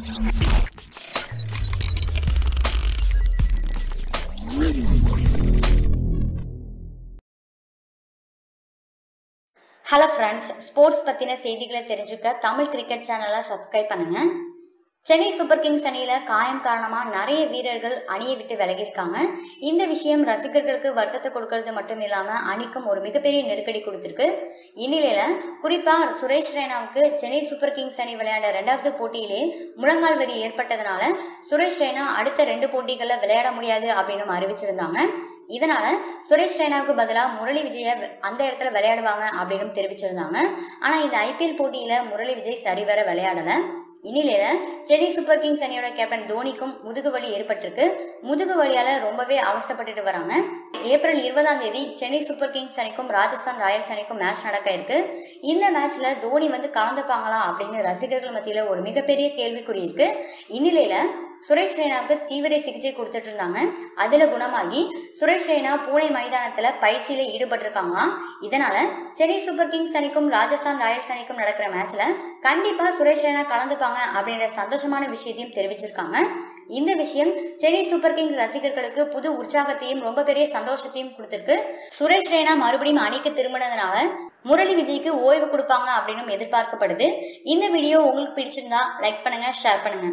Hello friends sports பற்றின செய்திகளை தெரிஞ்சுக்க தமிழ் கிரிக்கெட் சேனலை சப்ஸ்கிரைப் பண்ணுங்க. சென்னை சூப்பர் கிங்ஸ் அணியில காயம் காரணமா நிறைய வீரர்கள் அணியை விட்டு விலகியிருக்காங்க. இந்த விஷயம் ரசிகர்களுக்கு வருத்தத்தை கொடுக்கறது மட்டும் இல்லாம அணிக்கும் ஒரு மிகப்பெரிய நெருக்கடி கொடுத்திருக்கு. இந்நிலையில குறிப்பா சுரேஷ் ரெய்னாவுக்கு சென்னை சூப்பர் கிங்ஸ் அணி விளையாண்ட ரெண்டாவது போட்டியிலே முழங்கால் வரி ஏற்பட்டதுனால சுரேஷ் ரெய்னா அடுத்த ரெண்டு போட்டிகள்ல விளையாட முடியாது அப்படின்னு அறிவிச்சிருந்தாங்க. இதனால சுரேஷ் ரெய்னாவுக்கு பதிலாக முரளி விஜய அந்த இடத்துல விளையாடுவாங்க அப்படின்னு தெரிவிச்சிருந்தாங்க. ஆனா இந்த ஐபிஎல் போட்டியில முரளி விஜய் சரிவர விளையாடல. இந்நிலையில சென்னை சூப்பர் கிங்ஸ் அணியோட கேப்டன் தோனிக்கும் முதுகு வலி ஏற்பட்டிருக்கு. முதுகு வலியால ரொம்பவே அவஸ்தப்பட்டுட்டு வராங்க. ஏப்ரல் இருபதாம் தேதி சென்னை சூப்பர் கிங்ஸ் அணிக்கும் ராஜஸ்தான் ராயல்ஸ் அணிக்கும் மேட்ச் நடக்க இருக்கு. இந்த மேட்ச்ல தோனி வந்து கலந்துப்பாங்களா அப்படின்னு ரசிகர்கள் மத்தியில ஒரு மிகப்பெரிய கேள்விக்குறி இருக்கு. இந்நிலையில சுரேஷ் ரெய்னாவுக்கு தீவிர சிகிச்சை கொடுத்துட்டு இருந்தாங்க அதுல குணமாகி சுரேஷ் ரெய்னா பூனே மைதானத்துல பயிற்சியில ஈடுபட்டிருக்காங்களாம் இதனால சென்னை சூப்பர் கிங்ஸ் அணிக்கும் ராஜஸ்தான் ராயல்ஸ் அணிக்கும் நடக்கிற மேட்ச்ல கண்டிப்பா சுரேஷ் ரெய்னா கலந்துப்பாங்க அப்படின்ற சந்தோஷமான விஷயத்தையும் தெரிவிச்சிருக்காங்க. இந்த விஷயம் சென்னை சூப்பர் கிங்ஸ் ரசிகர்களுக்கு புது உற்சாகத்தையும் ரொம்ப பெரிய சந்தோஷத்தையும் கொடுத்திருக்கு. சுரேஷ் ரெய்னா மறுபடியும் அணிக்கு திரும்பினதுனால முரளி விஜய்க்கு ஓய்வு கொடுப்பாங்க அப்படின்னு எதிர்பார்க்கப்படுது. இந்த வீடியோ உங்களுக்கு பிடிச்சிருந்தா லைக் பண்ணுங்க ஷேர் பண்ணுங்க.